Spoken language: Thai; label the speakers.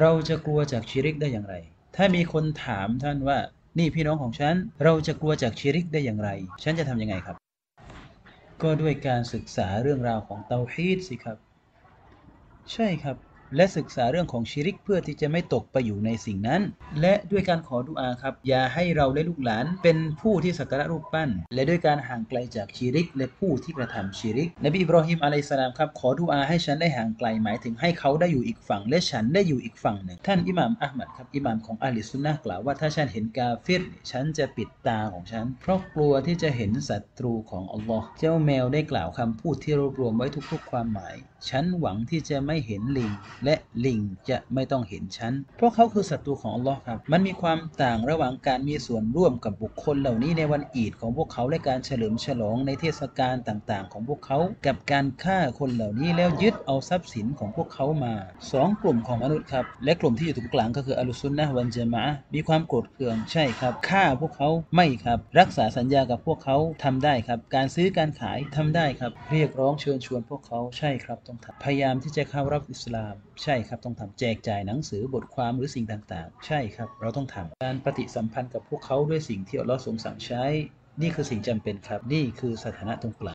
Speaker 1: เราจะกลัวจากชิริกได้อย่างไร ถ้ามีคนถามท่านว่า นี่พี่น้องของฉัน เราจะกลัวจากชิริกได้อย่างไร ฉันจะทำยังไงครับ ก็ด้วยการศึกษาเรื่องราวของเตาฮีดสิครับ ใช่ครับ และศึกษาเรื่องของชิริกเพื่อที่จะไม่ตกไปอยู่ในสิ่งนั้น และด้วยการขอดุอาครับ อย่าให้เราและลูกหลานเป็นผู้ที่สักการะรูปปั้น และด้วยการห่างไกลจากชิริก และผู้ที่กระทำชิริก นบีอิบรอฮิมอะลัยสลามครับขอดุอาให้ฉันได้ห่างไกลหมายถึงให้เขาได้อยู่อีกฝั่ง และฉันได้อยู่อีกฝั่งหนึ่ง ท่านอิหม่ามอัลมัดครับอิหม่ามของอาลิซุนนะกล่าวว่าถ้าฉันเห็นกาเฟรฉันจะปิดตาของฉัน เพราะกลัวที่จะเห็นศัตรูของอัลลอฮ์เจ้าแมวได้กล่าวคำพูดที่รวบรวมไว้ทุกๆ ความหมาย ฉันหวังที่จะไม่เห็นลิงและลิงจะไม่ต้องเห็นฉันเพราะเขาคือศัตรูของอัลลอฮ์ครับ มันมีความต่างระหว่างการมีส่วนร่วมกับบุคคลเหล่านี้ในวันอีดของพวกเขาและการเฉลิมฉลองในเทศกาลต่างๆ ของพวกเขา กับการฆ่าคนเหล่านี้แล้วยึดเอาทรัพย์สินของพวกเขามาสองกลุ่มของมนุษย์ครับ และกลุ่มที่อยู่ตรงกลางก็คืออัลลุซุนนะฮ์วันเจมะมีความโกรธเคืองใช่ครับฆ่าพวกเขาไม่ครับ รักษาสัญญากับพวกเขาทำได้ครับ การซื้อการขายทำได้ครับ เรียกร้องเชิญชวนพวกเขาใช่ครับต้องทำพยายามที่จะเข้ารับอิสลาม ใช่ครับต้องทำแจกจ่ายหนังสือบทความหรือสิ่งต่างๆ ใช่ครับ เราต้องทำการปฏิสัมพันธ์กับพวกเขาด้วยสิ่งที่อัลลอฮ์ทรงสั่งใช้ นี่คือสิ่งจำเป็นครับ นี่คือสถานะตรงกลาง